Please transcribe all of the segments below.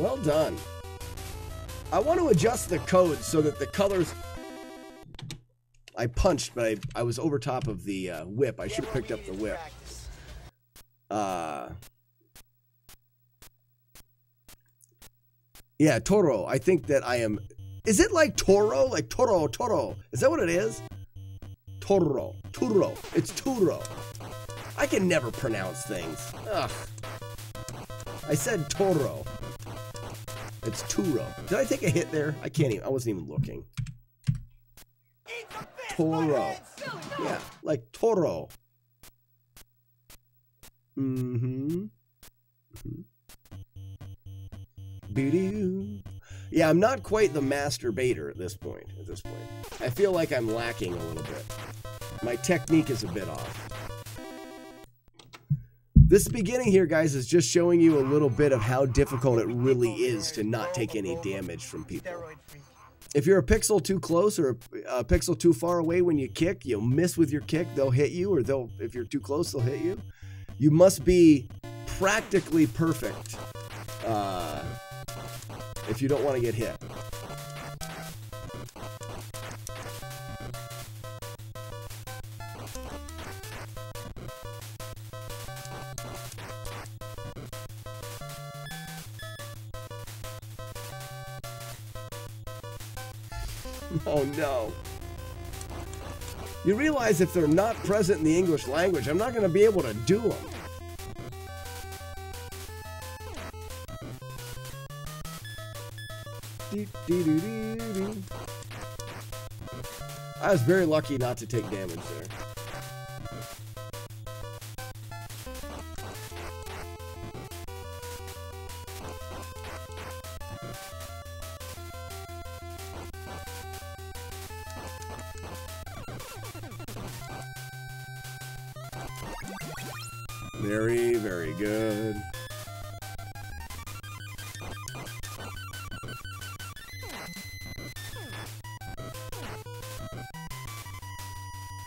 Well done. I want to adjust the code so that the colors. I punched, but I, I was over top of the uh, whip. I should have picked up the whip. Uh, yeah, Toro. I think that I am. Is it like Toro? Like Toro, Toro. Is that what it is? Toro. Turo. It's Turo. I can never pronounce things. Ugh. I said Toro. It's Turo. Did I take a hit there? I can't even. I wasn't even looking. Toro. Yeah, like Toro. Mm-hmm. mm-hmm. Yeah, I'm not quite the master baiter at this point. At this point, I feel like I'm lacking a little bit. My technique is a bit off. This beginning here, guys, is just showing you a little bit of how difficult it really is to not take any damage from people. If you're a pixel too close or a, pixel too far away when you kick, you'll miss with your kick, they'll hit you, or they'll if you're too close, they'll hit you. You must be practically perfect uh, if you don't want to get hit. Oh no. You realize if they're not present in the English language, I'm not going to be able to do them. I was very lucky not to take damage there. Very, very good.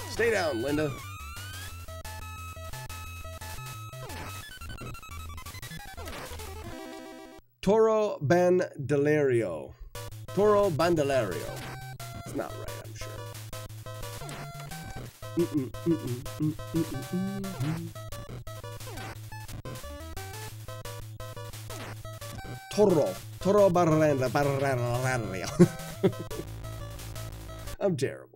Stay down, Linda. Toro Bandelario. Toro Bandelario. It's not right, I'm sure. Mm -mm, mm Toro. Toro Barrera. Barrera. I'm terrible.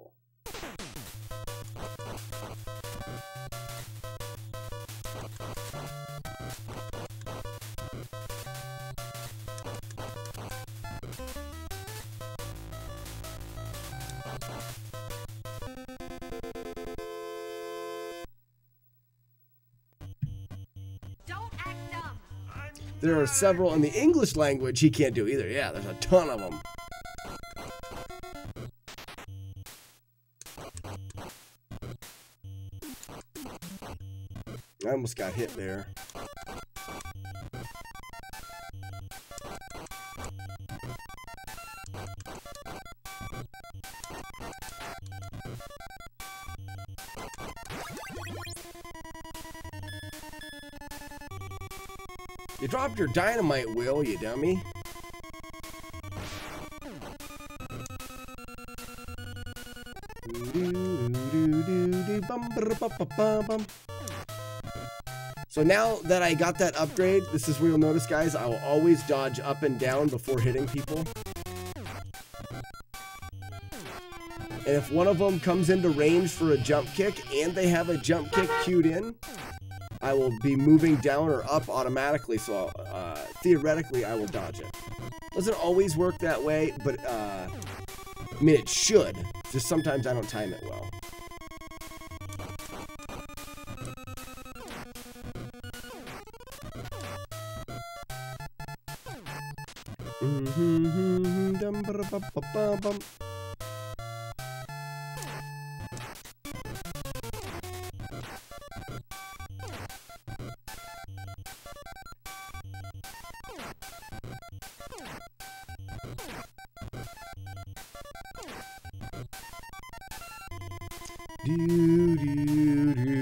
There are several in the English language he can't do either. Yeah, there's a ton of them. I almost got hit there. You dropped your dynamite, Will, you dummy. So now that I got that upgrade, this is where you'll notice, guys, I will always dodge up and down before hitting people. And if one of them comes into range for a jump kick and they have a jump kick queued in, I will be moving down or up automatically, so uh, theoretically I will dodge it. Doesn't always work that way, but uh, I mean it should. Just sometimes I don't time it well. Do, do, do, do,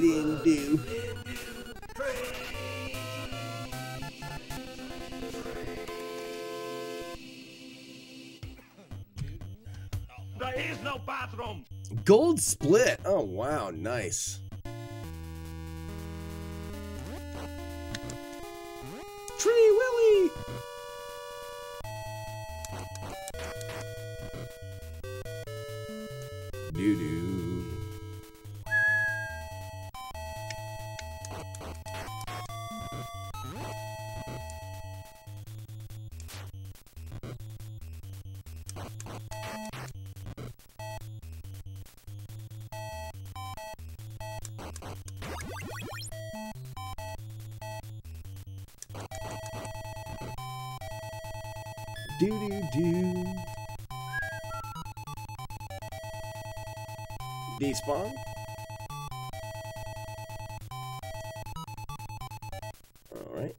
do, do, do. There is no bathroom. Gold split. Oh, wow. Nice. Despawn. All right.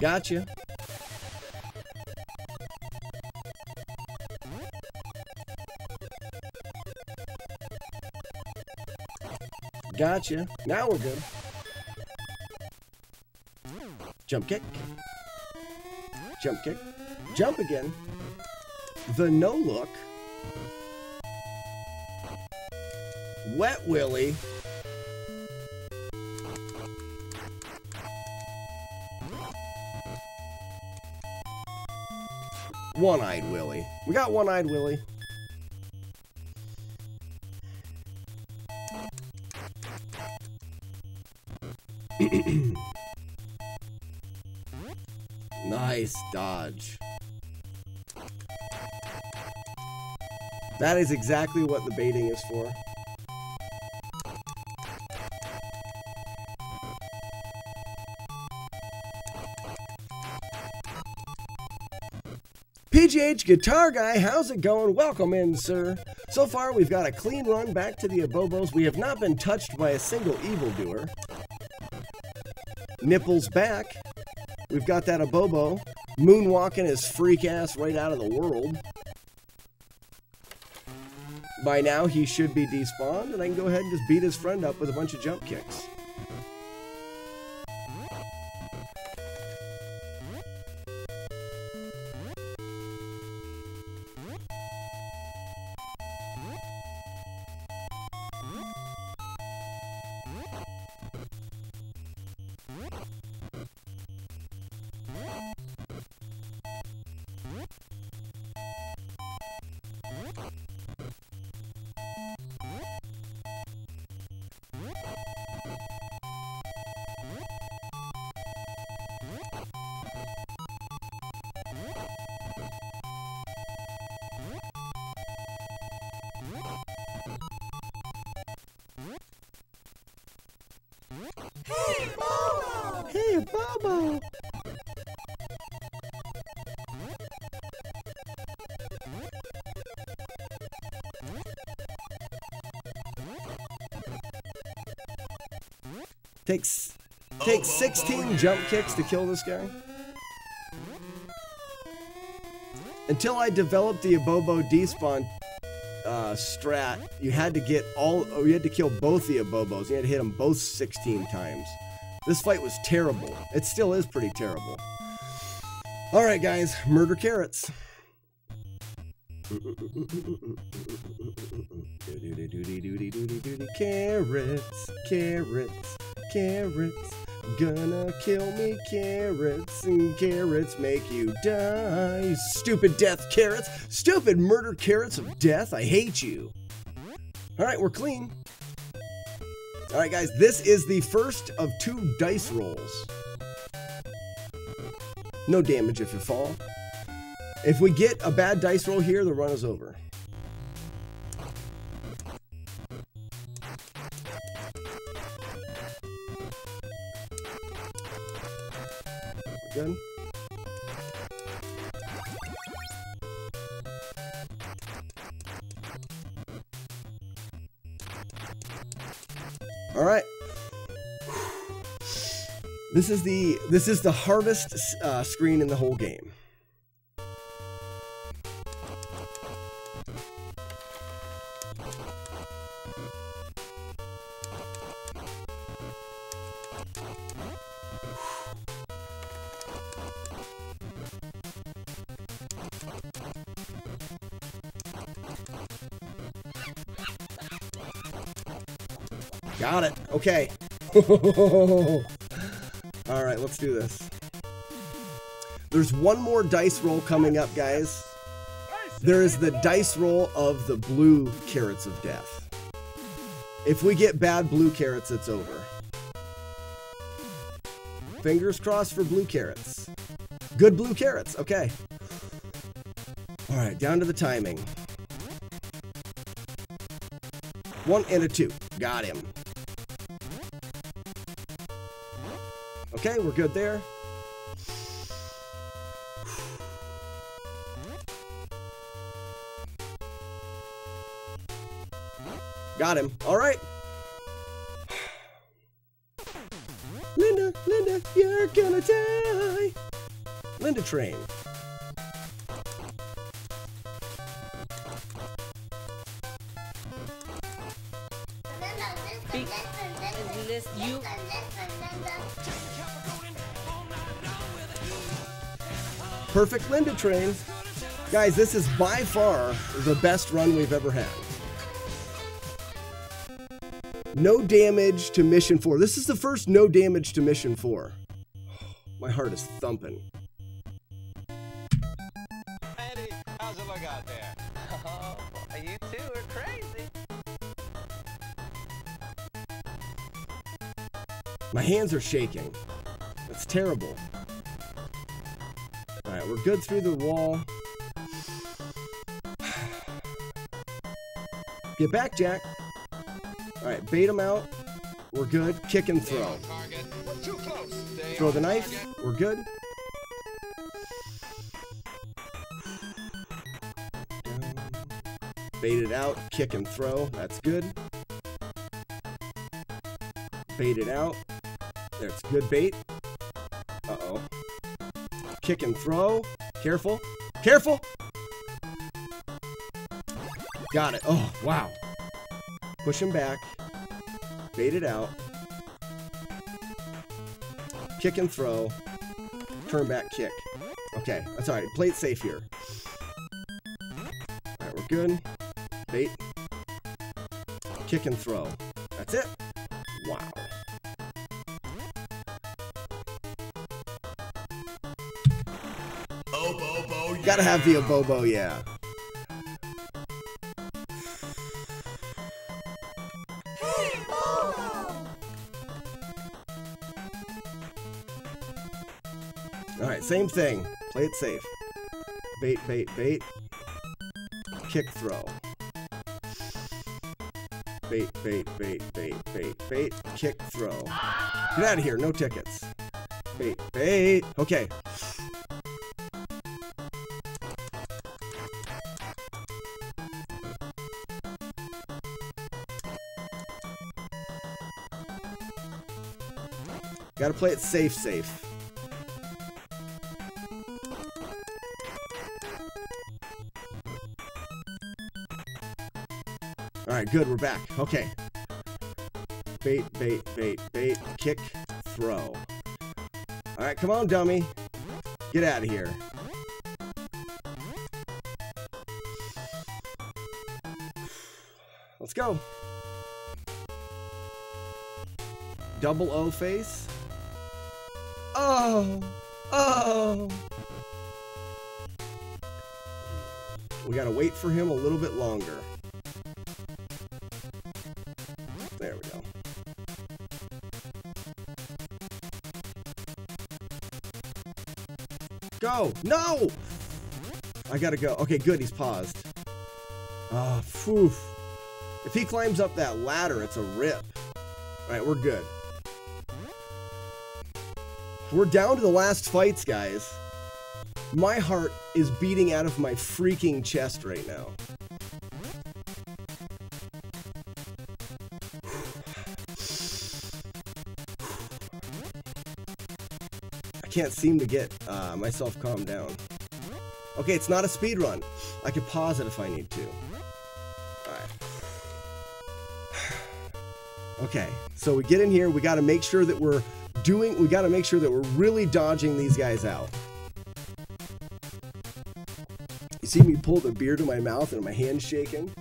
Gotcha. Gotcha. Now we're good. Jump kick. Jump kick. Jump again. The no look. Wet Willy. One-eyed Willy. We got one-eyed Willy. nice dodge. That is exactly what the baiting is for. PGH Guitar Guy, how's it going? Welcome in, sir. So far, we've got a clean run back to the Abobos. We have not been touched by a single evildoer. Nipples back. We've got that a Abobo moonwalking his freak ass right out of the world. By now, he should be despawned, and I can go ahead and just beat his friend up with a bunch of jump kicks. Bobo! Takes takes 16 jump kicks to kill this guy. Until I developed the Abobo despawn uh, strat, you had to get all, you had to kill both the Abobos. You had to hit them both 16 times. This fight was terrible. It still is pretty terrible. All right, guys, murder carrots. Carrots, carrots, carrots. Gonna kill me, carrots, and carrots make you die. Stupid death carrots. Stupid murder carrots of death. I hate you. All right, we're clean. All right, guys, this is the first of two dice rolls. No damage if you fall. If we get a bad dice roll here, the run is over. Good. All right. This is the this is the hardest uh, screen in the whole game. Okay. All right, let's do this. There's one more dice roll coming up, guys. There is the dice roll of the blue carrots of death. If we get bad blue carrots, it's over. Fingers crossed for blue carrots. Good blue carrots. Okay. All right, down to the timing. One and a two. Got him. Okay, we're good there. Got him. All right. Linda, Linda, you're gonna die. Linda Train. Perfect Linda Train. Guys, this is by far the best run we've ever had. No damage to mission four. This is the first no damage to mission four. My heart is thumping. Andy, how's it look out there? You two are crazy. My hands are shaking. That's terrible. Alright, we're good through the wall. Get back, Jack. Alright, bait him out. We're good. Kick and throw. Throw the knife. We're good. Bait it out. Kick and throw. That's good. Bait it out. That's good bait. Uh-oh. Kick and throw. Careful. Careful! Got it. Oh, wow. Push him back. Bait it out. Kick and throw. Turn back kick. Okay, that's alright. Play it safe here. Alright, we're good. Bait. Kick and throw. That's it. Gotta have the Abobo, yeah. Alright, same thing. Play it safe. Bait, bait, bait. Kick throw. Bait, bait, bait, bait, bait, bait. Kick throw. Get out of here, no tickets. Bait, bait. Okay. Gotta play it safe, safe. Alright, good, we're back. Okay. Bait, bait, bait, bait, kick, throw. Alright, come on, dummy. Get out of here. Let's go. Double O face. Oh! Oh! We gotta wait for him a little bit longer. There we go. Go! No! I gotta go. Okay, good, he's paused. Ah, phew. If he climbs up that ladder, it's a rip. Alright, we're good. We're down to the last fights, guys. My heart is beating out of my freaking chest right now. I can't seem to get uh, myself calmed down. Okay, it's not a speed run. I could pause it if I need to. Alright. Okay, so we get in here. We got to make sure that we're doing, we got to make sure that we're really dodging these guys out. You see me pull the beer to my mouth and my hand's shaking?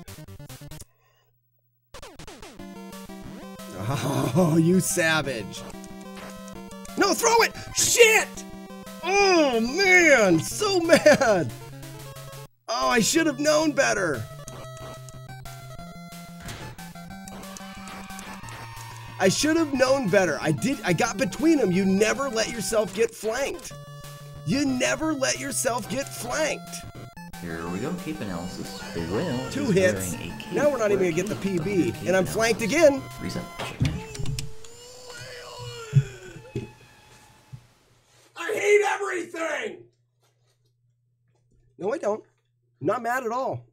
Oh, you savage. No, throw it! Shit! Oh, man, so mad. Oh, I should have known better. I should have known better. I did. I got between them. You never let yourself get flanked. You never let yourself get flanked. Here we go, cape analysis. The whale Two is hits. a Now we're not even gonna get the. PB, and I'm flanked again. Reset. I hate everything. No, I don't. Not mad at all.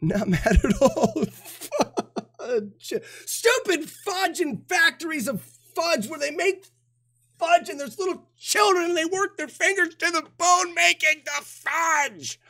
Not mad at all. Stupid fudge and factories of fudge where they make fudge and there's little children and they work their fingers to the bone making the fudge.